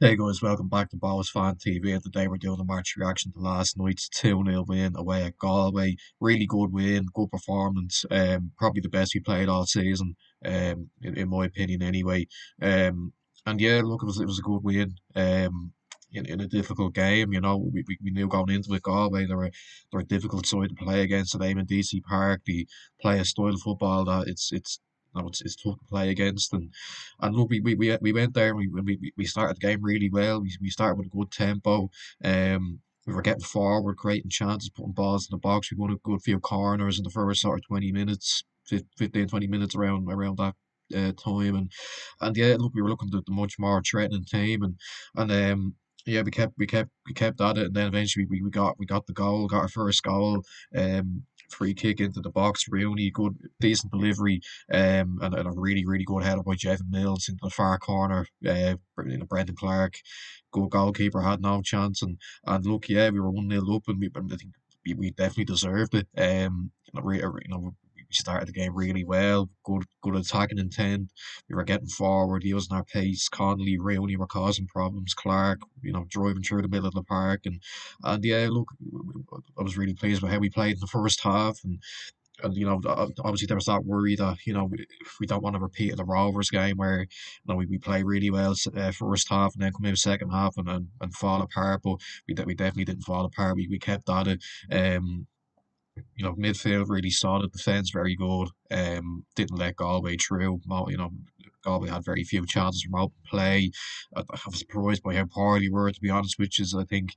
Hey guys, welcome back to Bohs Fan TV. Today we're doing a match reaction to last night's 2-0 win away at Galway. Really good win, good performance. Um, probably the best we played all season, um, in, in my opinion anyway. Um, and yeah, look, it was it was a good win. Um, in, in a difficult game, you know, we, we, we knew going into it, Galway, they were they're a difficult side to play against at Eamon Deacy Park. They play a style of football that it's it's know, it's, it's tough to play against. And and look, we we, we, we went there and we, we we started the game really well. We, we started with a good tempo. Um, we were getting forward, creating chances, putting balls in the box. We won a good few corners in the first sort of 20 minutes, 15, 20 minutes around around that uh, time. And and yeah, look, we were looking at the much more threatening team. And and um, yeah, we kept we kept we kept at it, and then eventually we, we got we got the goal, got our first goal. Um, free kick into the box, really good, decent delivery, um, and, and a really really good header by Jevon Mills into the far corner. Uh, Brendan Clarke, good goalkeeper, had no chance, and and look, yeah, we were one 0 up, and we I think we, definitely deserved it. Um, you know, we started the game really well, good good attacking intent. We were getting forward, using our pace. Connolly, Rooney were causing problems. Clark, you know, driving through the middle of the park, and and yeah, look, I was really pleased with how we played in the first half, and and you know, obviously there was that worry that you know we don't want to repeat the Rovers game where you know we, we play really well uh, first half and then come in second half and, and, and fall apart, but we we definitely didn't fall apart. We we kept at it. Um, you know, midfield really solid, defence very good. Um, didn't let Galway through. You know, Galway had very few chances from open play. I, I was surprised by how poor they were, to be honest. Which is, I think,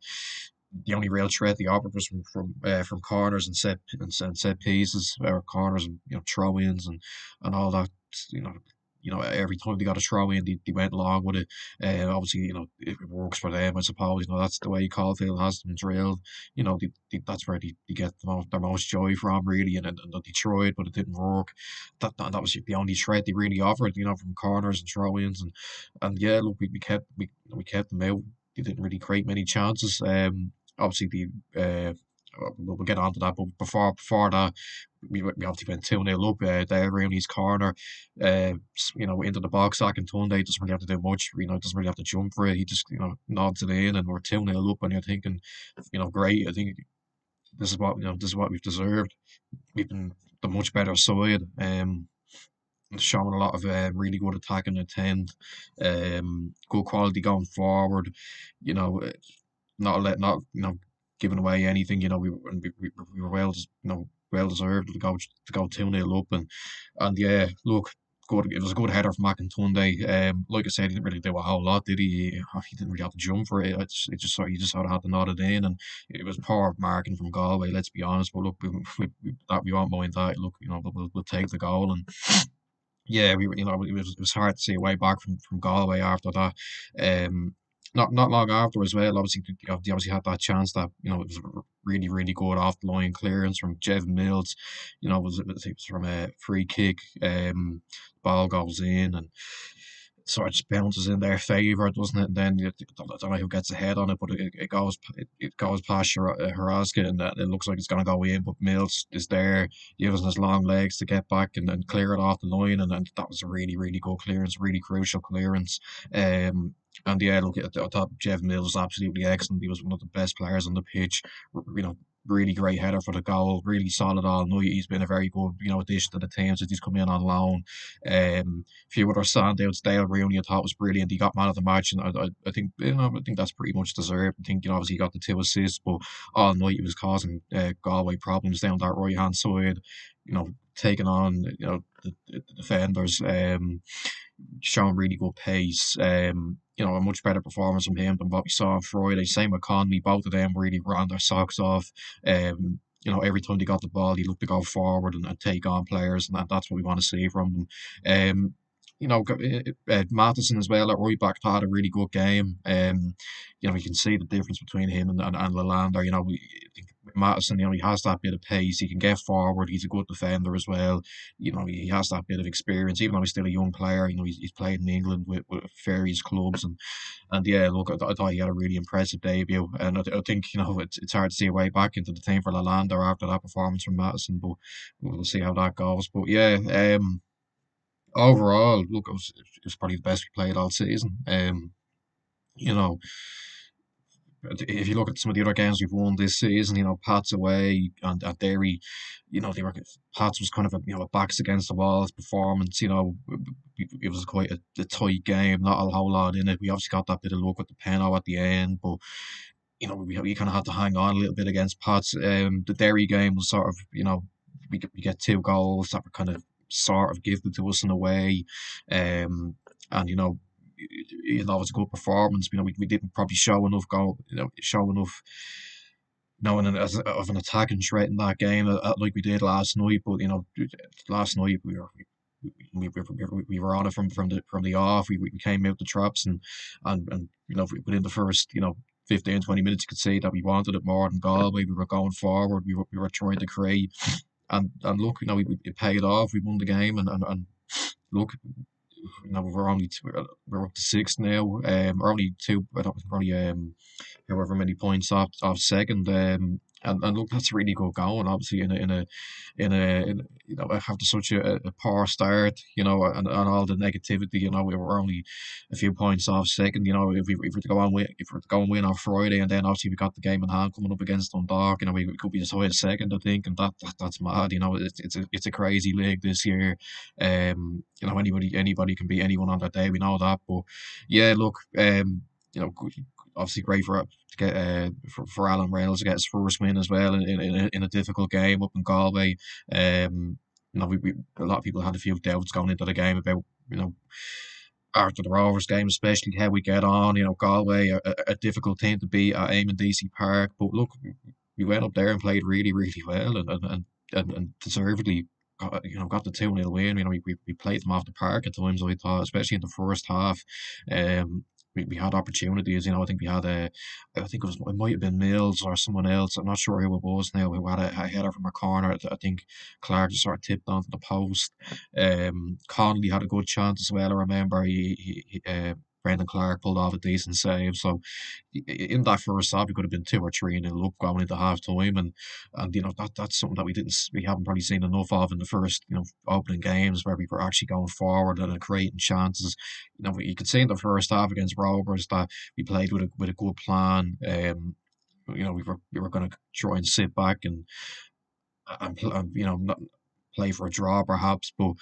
the only real threat the offered from from uh, from corners and set and, and set pieces, or corners and you know throw-ins and and all that. You know, you know, every time they got a throw in, they, they went along with it. Uh, obviously, you know, it works for them, I suppose. You know, that's the way Caulfield has them drilled. You know, they, they, that's where they, they get the most, their most joy from, really. And, and, and tried, but it didn't work. That, that, was the only threat they really offered, you know, from corners and throw ins. And, and yeah, look, we, we kept we, we kept them out. They didn't really create many chances. Um, obviously, the uh, we'll get on to that. But before before that, we, we obviously went 2 0 up uh, there around his corner, uh, you know, into the box. Akintunde doesn't really have to do much, you know, doesn't really have to jump for it. He just, you know, nods it in and we're 2 0 up. And you're thinking, you know, great. I think this is what, you know, this is what we've deserved. We've been the much better side. Um, showing a lot of uh, really good attacking intent, um, good quality going forward. You know, not let not you know giving away anything. You know, we we, we, we were well, you know, well deserved to go to go two 0 up, and and yeah, look. Good, it was a good header from Akintunde. Um, like I said, he didn't really do a whole lot, did he? He didn't really have to jump for it. It's, it just he just sort of had to nod it in, and it was poor marking from Galway. Let's be honest, but look, we, we, we, that we won't mind that. Look, you know, we'll, we'll take the goal, and yeah, we you know it was it was hard to see a way back from from Galway after that. Um, not not long after as well. Obviously, they obviously had that chance that you know it was really really good off the line clearance from Jevon Mills. You know, it was, it was from a free kick. Um, ball goes in and sort of just bounces in their favour, doesn't it? And then I don't know who gets ahead on it, but it, it goes it, it goes past Chorazka and it looks like it's going to go in, but Mills is there using his long legs to get back and, and clear it off the line, and, and that was a really really good clearance, really crucial clearance. Um, and yeah, look, at the, I thought Jevon Mills was absolutely excellent. He was one of the best players on the pitch. You know, really great header for the goal, really solid all night. He's been a very good, you know, addition to the team since he's come in on loan. Um, a few other standouts, Dayle Rooney, I thought was brilliant. He got man of the match, and I, I, I think, you know, I think that's pretty much deserved. I think, you know, obviously he got the two assists, but all night he was causing uh, Galway problems down that right hand side. You know, taking on, you know, the, the defenders. Um, showing really good pace. Um, you know, a much better performance from him than what we saw on Friday. Same with Connolly, both of them really ran their socks off. Um, you know, every time they got the ball, he looked to go forward and, and take on players, and that, that's what we want to see from them. Um, you know, uh, Matheson as well at right back had a really good game. Um, you know, you can see the difference between him and, and, and. You know, we, Matheson, you know, he has that bit of pace. He can get forward. He's a good defender as well. You know, he has that bit of experience, even though he's still a young player. You know, he's, he's played in England with, with various clubs, and and yeah, look, I, I thought he had a really impressive debut, and I, I, think you know it's, it's hard to see a way back into the team for Lelander after that performance from Matheson, but we'll see how that goes. But yeah, um, overall, look, it was, it was probably the best we played all season. Um, you know, if you look at some of the other games we've won this season, you know, Pats away and at Derry, you know, they were Pats was kind of a you know a backs against the walls performance. You know, it was quite a, a tight game, not a whole lot in it. We obviously got that bit of luck with the penalty at the end, but you know, we, we kind of had to hang on a little bit against Pats. Um, the Derry game was sort of, you know, we we get two goals that were kind of sort of gifted to us in a way. Um, and, you know, you know, it was a good performance. You know, we, we didn't probably show enough goal, you know, show enough knowing as of an attacking threat in that game uh, like we did last night. But you know, last night we were we, we, we were on it from from the from the off. We, we came out the traps and and and you know within the first you know 15, 20 minutes, you could see that we wanted it more than Galway. We were going forward. We were, we were trying to create. And and look, you know, we, it paid off. We won the game. And, and, and look, you know, we're only two, we're up to six now. Um, only two, I we're only um, however many points off off second. Um, and, and look, that's a really good going. Obviously, in a in a in a in, you know after such a, a poor start, you know, and, and all the negativity, you know, we were only a few points off second. You know, if we if we to go on win, if we to go and win on Friday, and then obviously we got the game in hand coming up against Dundalk, you know, we, we could be as high as second, I think, and that, that that's mad. You know, it's it's a it's a crazy league this year. Um, you know, anybody anybody can beat anyone on that day. We know that, but yeah, look, um, you know, obviously great for to get uh, for, for Alan Reynolds to get his first win as well in, in, a, in a difficult game up in Galway. Um, you know, we, we, a lot of people had a few doubts going into the game about you know after the Rovers game, especially how we get on. You know, Galway a, a difficult team to beat at Eamon Deacy Park, but look, we went up there and played really really well and and and, and deservedly got, you know, got the 2 0 win. You know, we, we played them off the park at times, I thought, especially in the first half. Um, we, we had opportunities. You know, I think we had a, I think it was it might have been Mills or someone else. I'm not sure who it was now. Who had a, a header from a corner. I think Clarke just sort of tipped onto the post. Um, Connolly had a good chance as well. I remember he, he, he uh, Brendan Clarke pulled off a decent save. So in that first half, it could have been two or three and it'll up going into half time. And, and, you know, that that's something that we didn't, we haven't probably seen enough of in the first, you know, opening games where we were actually going forward and creating chances. You know, you could see in the first half against Rovers that we played with a, with a good plan. Um, you know, we were, we were going to try and sit back and, and, and you know, not play for a draw perhaps, but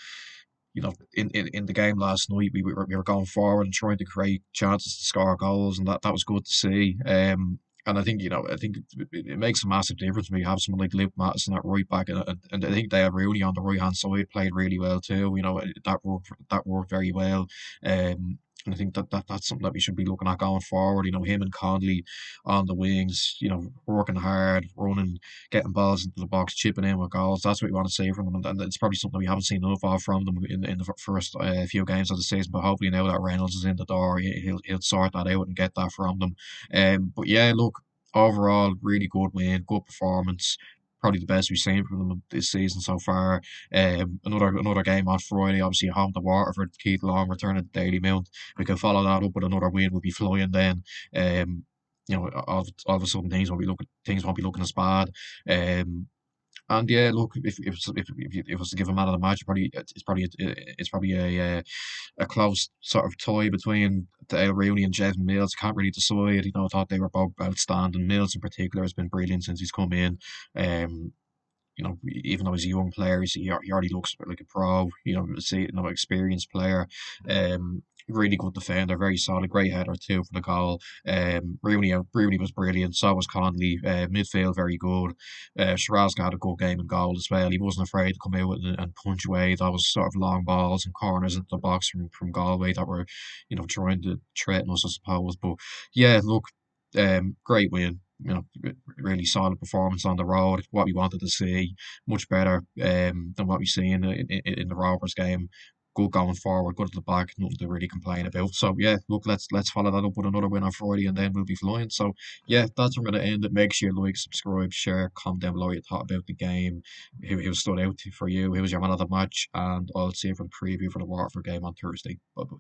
you know, in, in, in the game last night, we were, we were going forward and trying to create chances to score goals, and that, that was good to see. Um, and I think, you know, I think it, it makes a massive difference when you have someone like Luke Matheson at right back, and, and I think Dayle Rooney on the right hand side played really well too. You know, that worked that worked very well. Um, and I think that, that that's something that we should be looking at going forward. You know, him and Connolly on the wings, you know, working hard, running, getting balls into the box, chipping in with goals. That's what we want to see from them. And, and it's probably something we haven't seen enough of from them in, in the first uh, few games of the season. But hopefully now that Reynolds is in the door, he'll, he'll sort that out and get that from them. Um, but yeah, look, overall, really good win, good performance probably the best we've seen from them this season so far. Um, another another game on Friday, obviously home to Waterford, Keith Long returning to Dalymount. We can follow that up with another win. We'll be flying then. Um, you know, all, all of a sudden things won't be looking things won't be looking as bad. Um, and yeah, look, if if if, if, it was to give a man of the match, probably it's probably it's probably a, a a close sort of tie between Dayle Rooney and Jeff Mills. Can't really decide. You know, I thought they were both outstanding. Mills in particular has been brilliant since he's come in. Um, you know, even though he's a young player, he, already looks like a pro. You know, see, you know, experienced player. Um, really good defender, very solid, great header too for the goal. Um, Rooney, Rooney was brilliant. So was Connolly. Uh, midfield very good. Uh, Chorazka had a good game in goal as well. He wasn't afraid to come out and, and punch away those sort of long balls and corners into the box from from Galway that were, you know, trying to threaten us, I suppose. But yeah, look, um, great win you know, really solid performance on the road. What we wanted to see, much better um, than what we see in, in, in the Rovers game good going forward, good at the back, nothing to really complain about. So yeah, look, let's let's follow that up with another win on Friday, and then we'll be flying. So yeah, that's where we're gonna end it. Make sure you like, subscribe, share, comment down below your thought about the game, who, who stood out for you, who was your man of the match, and I'll see you for the preview for the Waterford game on Thursday. Bye bye.